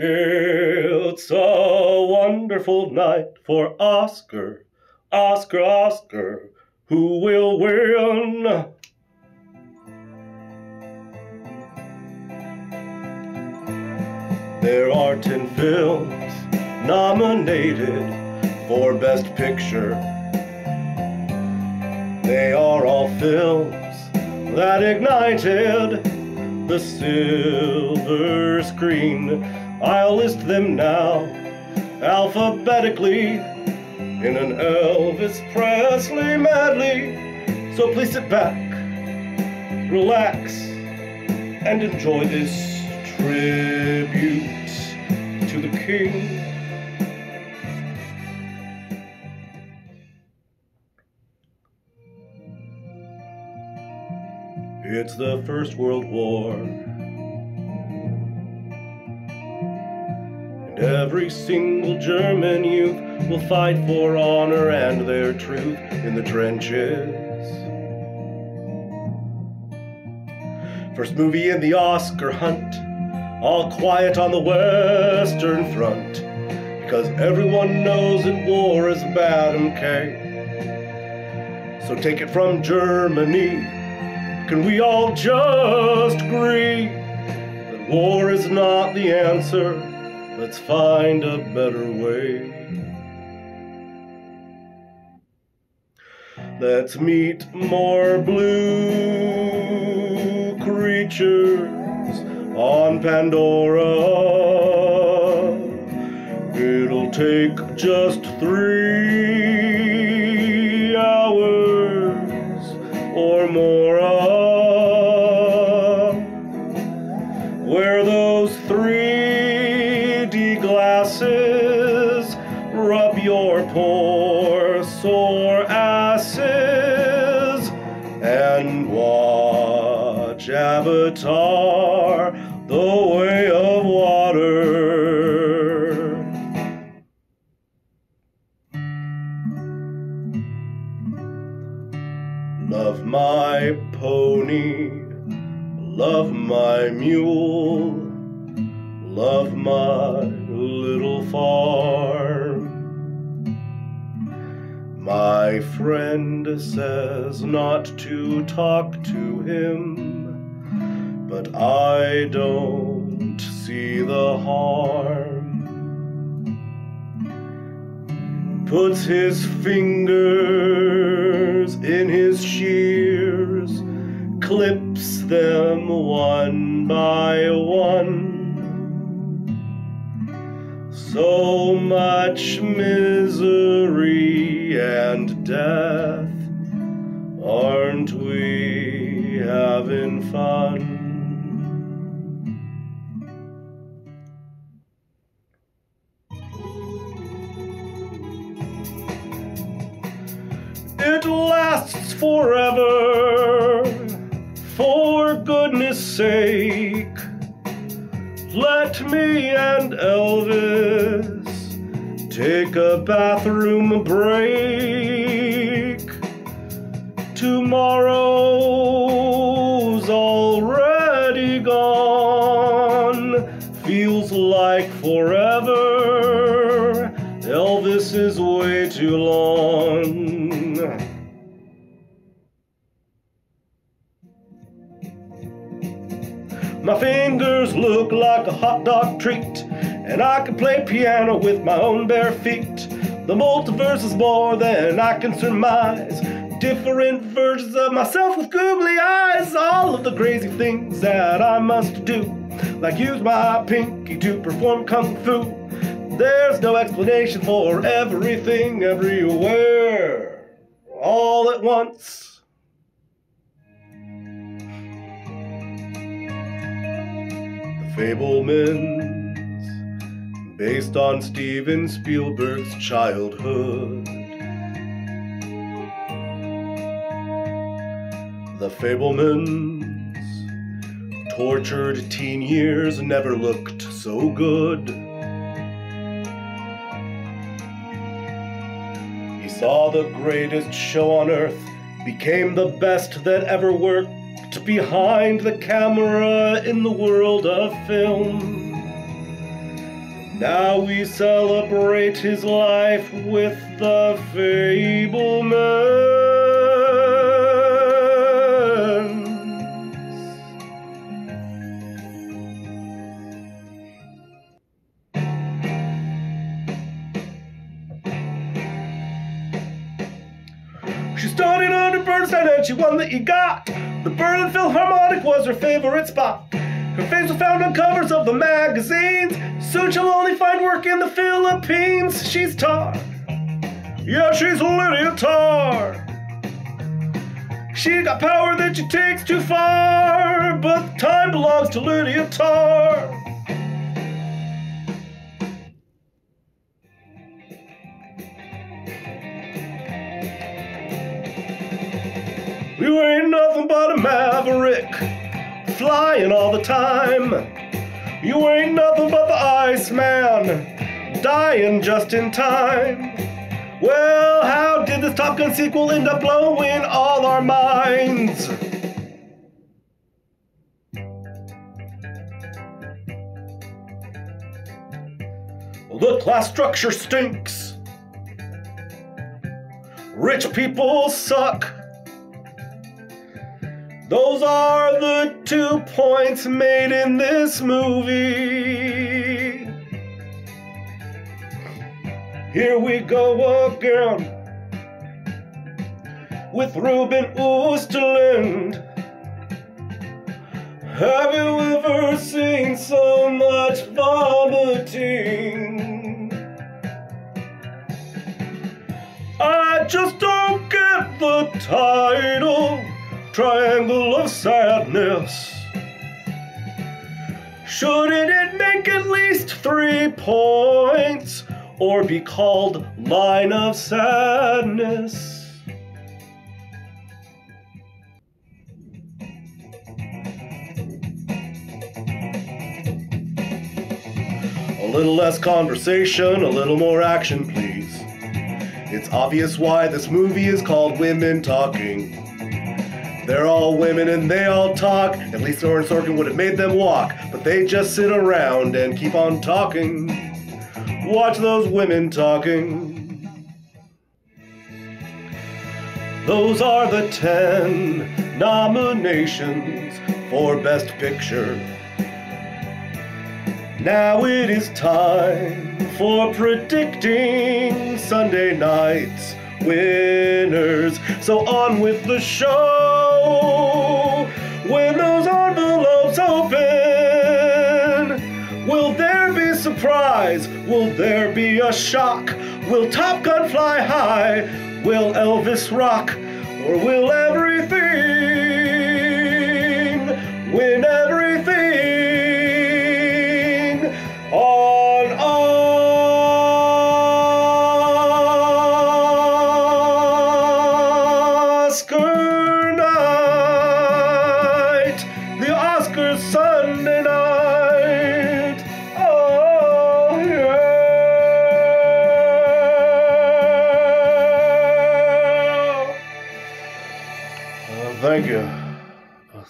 It's a wonderful night for Oscar, Oscar, Oscar, who will win? There are ten films nominated for Best Picture. They are all films that ignited the silver screen. I'll list them now alphabetically in an Elvis Presley medley. So please sit back, relax, and enjoy this tribute to the king. It's the First World War. Every single German youth will fight for honor and their truth in the trenches. First movie in the Oscar hunt, all quiet on the Western Front, because everyone knows that war is bad, okay? So take it from Germany. Can we all just agree that war is not the answer? Let's find a better way. Let's meet more blue creatures on Pandora. It'll take just three hours or more. Watch The Way of Water. Love my pony, love my mule, love my little farm. My friend says not to talk to him, but I don't see the harm. Puts his fingers in his shears, clips them one by one. So much misery and death, aren't we having fun? Forever, for goodness sake. Let me and Elvis take a bathroom break. Tomorrow's already gone, feels like forever. Elvis is way too long. Fingers look like a hot dog treat, and I can play piano with my own bare feet. The multiverse is more than I can surmise. Different versions of myself with googly eyes. All of the crazy things that I must do, like use my pinky to perform kung fu. There's no explanation for everything everywhere, all at once. Fabelmans, based on Steven Spielberg's childhood. The Fabelmans, tortured teen years never looked so good. He saw the greatest show on earth, became the best that ever worked behind the camera in the world of film. Now we celebrate his life with the She studied under Bernstein and she won the EGOT. The Berlin Philharmonic was her favorite spot. Her face was found on covers of the magazines. Soon she'll only find work in the Philippines. She's Tár. Yeah, she's Lydia Tár. She got power that she takes too far, but time belongs to Lydia Tár. Maverick, flying all the time. You ain't nothing but the Iceman, dying just in time. Well, how did this Top Gun sequel end up blowing all our minds? The class structure stinks. Rich people suck. Those are the two points made in this movie. Here we go again with Ruben Östlund. Have you ever seen so much vomiting? I just don't get the title triangle of sadness. Shouldn't it make at least three points or be called line of sadness? A little less conversation, a little more action, please. It's obvious why this movie is called Women Talking. They're all women and they all talk. At least Aaron Sorkin would have made them walk, but they just sit around and keep on talking. Watch those women talking. Those are the ten nominations for Best Picture. Now it is time for predicting Sunday night's winners. So on with the show. When those envelopes open, will there be surprise? Will there be a shock? Will Top Gun fly high? Will Elvis rock? Or will everything